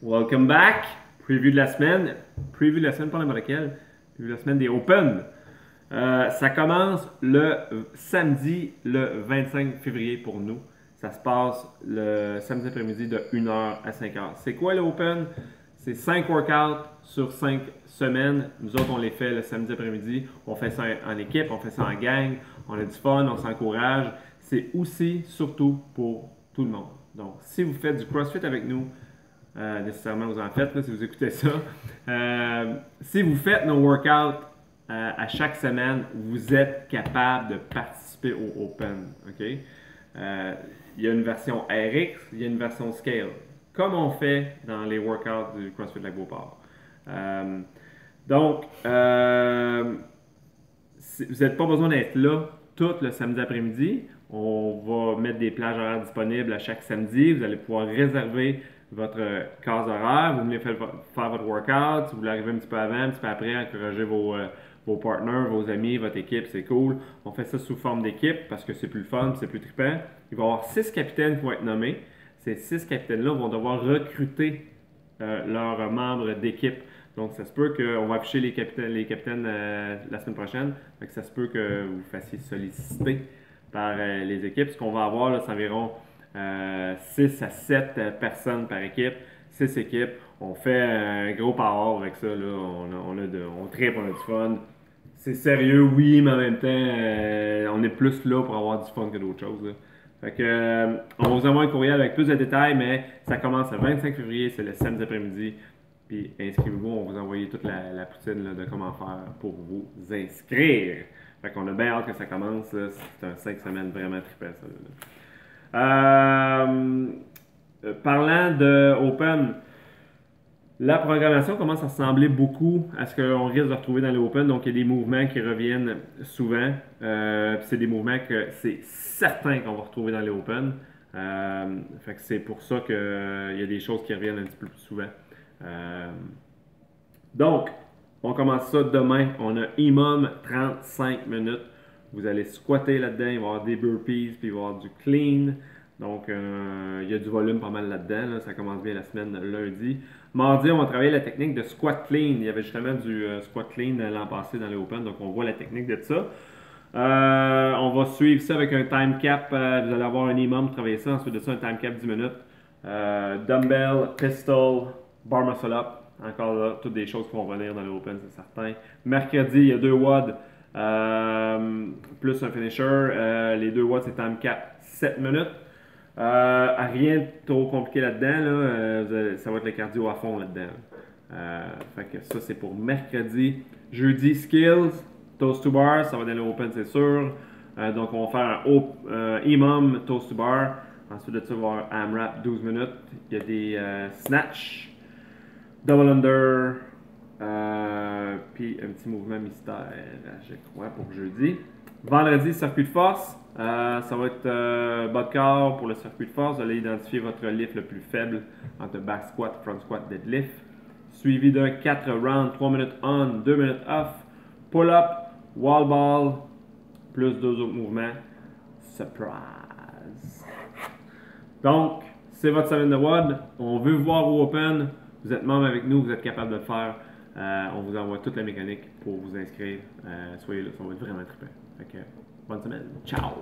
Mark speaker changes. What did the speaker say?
Speaker 1: Welcome back! Preview de la semaine. Preview de la semaine, pas n'importe laquelle. Preview de la semaine des Open. Euh, ça commence le samedi, le 25 février pour nous. Ça se passe le samedi après-midi de 1h à 5h. C'est quoi l'Open? C'est 5 workouts sur 5 semaines. Nous autres, on les fait le samedi après-midi. On fait ça en équipe, on fait ça en gang. On a du fun, on s'encourage. C'est aussi, surtout, pour tout le monde. Donc, si vous faites du CrossFit avec nous, euh, nécessairement vous en faites si vous écoutez ça. Euh, si vous faites nos workouts euh, à chaque semaine, vous êtes capable de participer au Open. OK? il y a une version RX, il y a une version Scale, comme on fait dans les workouts du CrossFit Lac Beauport. donc, vous n'avez pas besoin d'être là tout le samedi après-midi. On va mettre des plages horaires disponibles à chaque samedi. Vous allez pouvoir réserver votre case horaire, vous venez faire, votre workout, vous voulez arriver un petit peu avant, un petit peu après, encourager vos, euh, vos partners, vos amis, votre équipe, c'est cool. On fait ça sous forme d'équipe parce que c'est plus fun, c'est plus trippant. Il va y avoir six capitaines qui vont être nommés. Ces six capitaines-là vont devoir recruter euh, leurs membres d'équipe. Donc, ça se peut qu'on va afficher les capitaines, les capitaines euh, la semaine prochaine. Donc, ça se peut que vous fassiez solliciter par les équipes. Ce qu'on va avoir, c'est environ 6 euh, à 7 euh, personnes par équipe, 6 équipes. On fait un gros power avec ça. Là. On, a, de, on tripe, on a du fun. C'est sérieux, oui, mais en même temps, euh, on est plus là pour avoir du fun que d'autres choses. Fait que, on vous envoie un courriel avec plus de détails, mais ça commence le 25 février, c'est le samedi après-midi. Puis inscrivez-vous, on va vous envoyer toute la, poutine de comment faire pour vous inscrire. Fait qu'on a bien hâte que ça commence. C'est un 5 semaines vraiment trippant ça. Euh, parlant de Open, la programmation commence à ressembler beaucoup à ce qu'on risque de retrouver dans les Open. Donc, il y a des mouvements qui reviennent souvent. Euh, c'est des mouvements que c'est certain qu'on va retrouver dans les Open. Euh, c'est pour ça qu'il y a des choses qui reviennent un petit peu plus souvent. donc, on commence ça demain. On a minimum 35 minutes. Vous allez squatter là-dedans, il va y avoir des burpees, puis il va y avoir du clean. Donc, euh, il y a du volume pas mal là-dedans. Ça commence bien la semaine lundi. Mardi, on va travailler la technique de squat clean. Il y avait justement du euh, squat clean l'an passé dans les Open, donc on voit la technique de ça. Euh, on va suivre ça avec un time cap. vous allez avoir un minimum, travailler ça. Ensuite de ça, un time cap 10 minutes. dumbbell, pistol, bar muscle up. Encore là, toutes des choses qui vont venir dans les Open, c'est certain. Mercredi, il y a deux WOD. Euh, plus un finisher. Euh, les deux watts, c'est time cap 7 minutes. Euh, rien de trop compliqué là-dedans. ça va être le cardio à fond là-dedans. fait que ça, c'est pour mercredi. Jeudi, skills, toast to bar, ça va dans l'open, c'est sûr. donc, on va faire un imam toast to bar. Ensuite de ça, on va avoir AMRAP 12 minutes. Il y a des snatch, double under, euh, puis un petit mouvement mystère, je crois, pour jeudi. Vendredi, circuit de force. Euh, ça va être euh, bas de corps pour le circuit de force. Vous allez identifier votre lift le plus faible entre back squat, front squat, deadlift. Suivi d'un 4 rounds, 3 minutes on, 2 minutes off. Pull-up, wall ball, plus deux autres mouvements. Surprise! Donc, c'est votre semaine de WOD. On veut voir au Open. Vous êtes membre avec nous, vous êtes capable de le faire. Euh, on vous envoie toute la mécanique pour vous inscrire. Euh, soyez là, ça va être vraiment trippant. bonne semaine. Ciao!